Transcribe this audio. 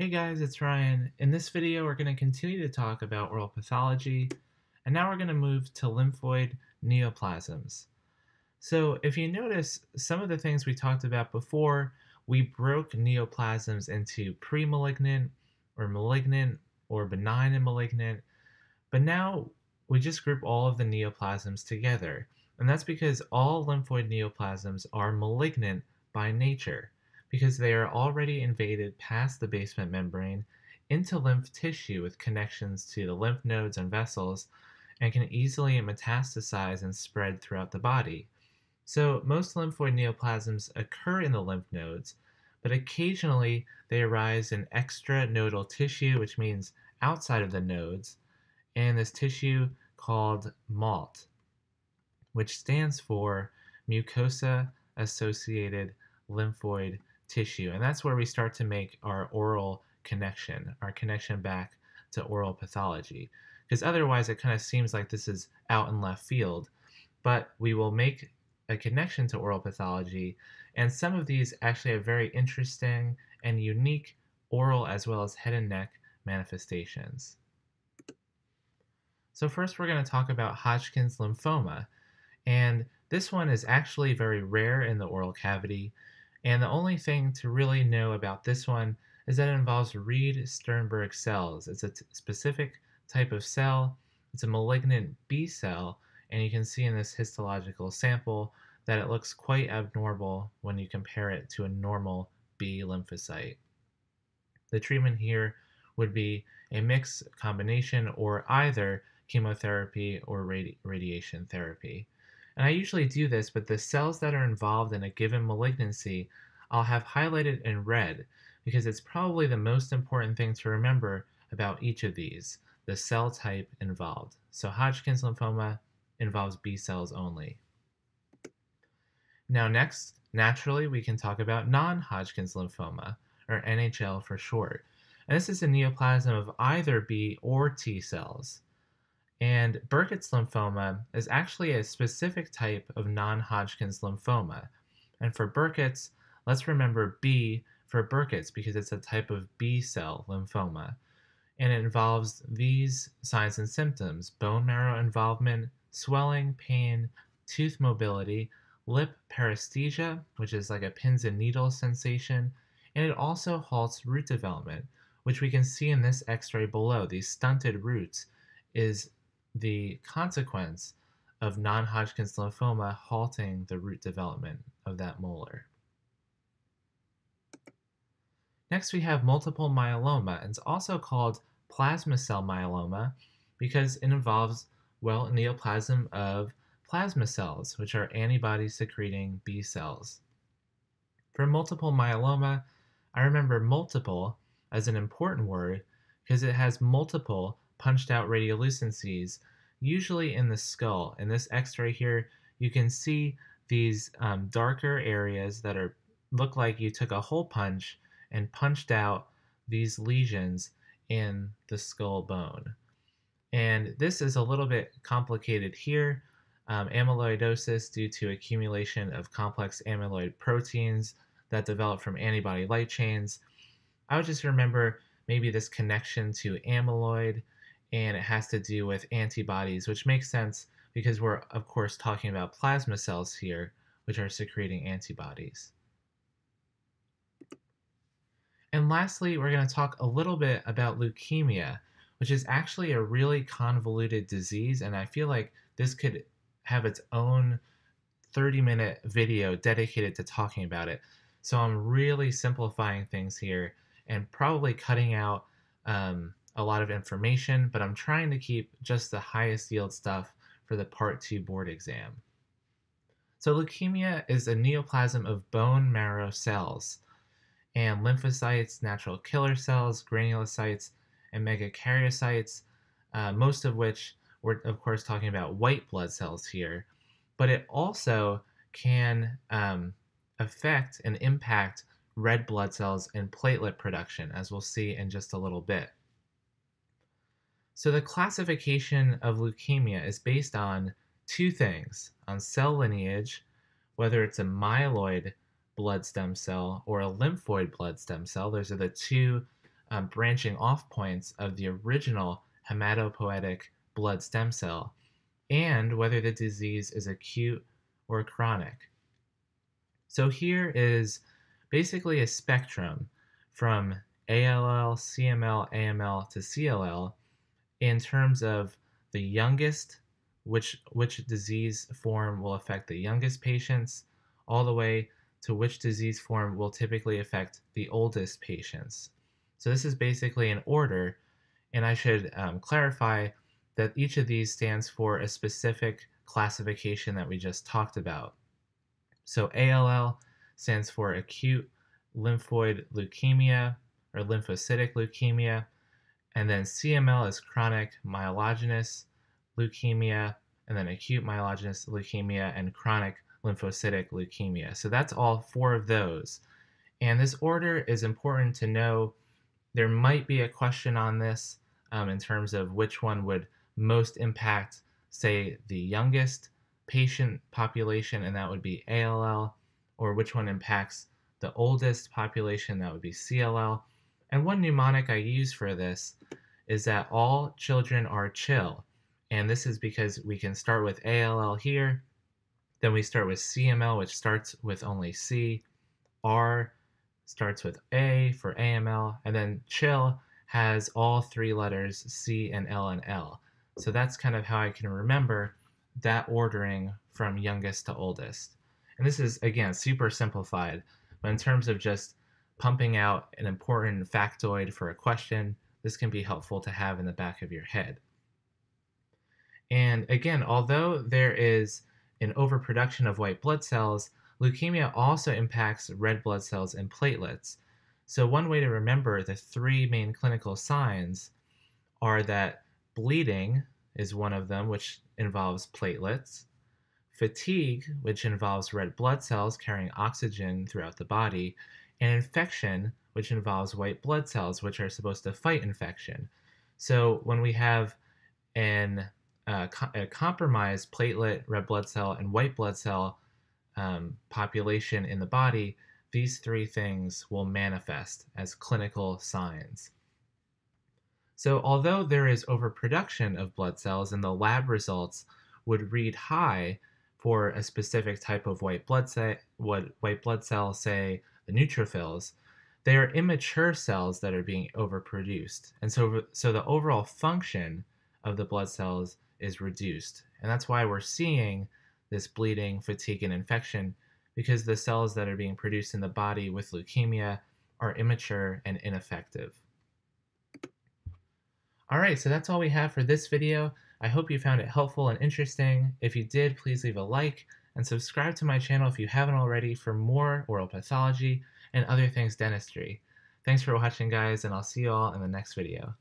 Hey guys, it's Ryan. In this video, we're going to continue to talk about oral pathology, and now we're going to move to lymphoid neoplasms. So if you notice, some of the things we talked about before, we broke neoplasms into pre-malignant, or malignant, or benign and malignant, but now we just group all of the neoplasms together, and that's because all lymphoid neoplasms are malignant by nature because they are already invaded past the basement membrane into lymph tissue with connections to the lymph nodes and vessels and can easily metastasize and spread throughout the body. So, most lymphoid neoplasms occur in the lymph nodes, but occasionally they arise in extranodal tissue, which means outside of the nodes, and this tissue called MALT, which stands for mucosa associated lymphoid tissue. And that's where we start to make our oral connection, our connection back to oral pathology. Because otherwise, it kind of seems like this is out in left field. But we will make a connection to oral pathology, and some of these actually have very interesting and unique oral as well as head and neck manifestations. So, first, we're going to talk about Hodgkin's lymphoma. And this one is actually very rare in the oral cavity. And the only thing to really know about this one is that it involves Reed-Sternberg cells. It's a specific type of cell. It's a malignant B cell, and you can see in this histological sample that it looks quite abnormal when you compare it to a normal B lymphocyte. The treatment here would be a mixed combination or either chemotherapy or radi radiation therapy. And I usually do this, but the cells that are involved in a given malignancy, I'll have highlighted in red because it's probably the most important thing to remember about each of these, the cell type involved. So Hodgkin's lymphoma involves B cells only. Now next, naturally, we can talk about non-Hodgkin's lymphoma, or NHL for short. And this is a neoplasm of either B or T cells. And Burkitt's lymphoma is actually a specific type of non Hodgkin's lymphoma. And for Burkitt's, let's remember B for Burkitt's because it's a type of B cell lymphoma. And it involves these signs and symptoms bone marrow involvement, swelling, pain, tooth mobility, lip paresthesia, which is like a pins and needles sensation, and it also halts root development, which we can see in this x ray below. These stunted roots is the consequence of non Hodgkin's lymphoma halting the root development of that molar. Next, we have multiple myeloma, and it's also called plasma cell myeloma because it involves, well, neoplasm of plasma cells, which are antibody secreting B cells. For multiple myeloma, I remember multiple as an important word because it has multiple punched out radiolucencies, usually in the skull. In this x-ray here, you can see these um, darker areas that are look like you took a hole punch and punched out these lesions in the skull bone. And this is a little bit complicated here. Um, amyloidosis due to accumulation of complex amyloid proteins that develop from antibody light chains. I would just remember maybe this connection to amyloid and it has to do with antibodies, which makes sense because we're, of course, talking about plasma cells here, which are secreting antibodies. And lastly, we're going to talk a little bit about leukemia, which is actually a really convoluted disease, and I feel like this could have its own 30 minute video dedicated to talking about it. So I'm really simplifying things here and probably cutting out um, a lot of information, but I'm trying to keep just the highest yield stuff for the part two board exam. So leukemia is a neoplasm of bone marrow cells and lymphocytes, natural killer cells, granulocytes, and megakaryocytes, uh, most of which we're of course talking about white blood cells here, but it also can um, affect and impact red blood cells and platelet production, as we'll see in just a little bit. So the classification of leukemia is based on two things on cell lineage, whether it's a myeloid blood stem cell or a lymphoid blood stem cell. Those are the two um, branching off points of the original hematopoietic blood stem cell and whether the disease is acute or chronic. So here is basically a spectrum from ALL, CML, AML to CLL in terms of the youngest, which, which disease form will affect the youngest patients, all the way to which disease form will typically affect the oldest patients. So this is basically an order, and I should um, clarify that each of these stands for a specific classification that we just talked about. So ALL stands for acute lymphoid leukemia or lymphocytic leukemia, and then CML is chronic myelogenous leukemia, and then acute myelogenous leukemia and chronic lymphocytic leukemia. So that's all four of those. And this order is important to know. There might be a question on this um, in terms of which one would most impact, say, the youngest patient population, and that would be ALL, or which one impacts the oldest population, that would be CLL. And one mnemonic I use for this is that all children are chill. And this is because we can start with ALL here, then we start with CML, which starts with only C, are starts with A for AML, and then chill has all three letters C and L and L. So that's kind of how I can remember that ordering from youngest to oldest. And this is, again, super simplified, but in terms of just pumping out an important factoid for a question, this can be helpful to have in the back of your head. And again, although there is an overproduction of white blood cells, leukemia also impacts red blood cells and platelets. So, one way to remember the three main clinical signs are that bleeding is one of them, which involves platelets, fatigue, which involves red blood cells carrying oxygen throughout the body, and infection, which involves white blood cells, which are supposed to fight infection. So when we have an, uh, co- a compromised platelet, red blood cell, and white blood cell um, population in the body, these three things will manifest as clinical signs. So, although there is overproduction of blood cells and the lab results would read high for a specific type of white blood white blood cell, say the neutrophils, they are immature cells that are being overproduced. And so, so the overall function of the blood cells is reduced. And that's why we're seeing this bleeding, fatigue, and infection because the cells that are being produced in the body with leukemia are immature and ineffective. All right, so that's all we have for this video. I hope you found it helpful and interesting. If you did, please leave a like and subscribe to my channel if you haven't already for more oral pathology and other things dentistry. Thanks for watching guys, and I'll see you all in the next video.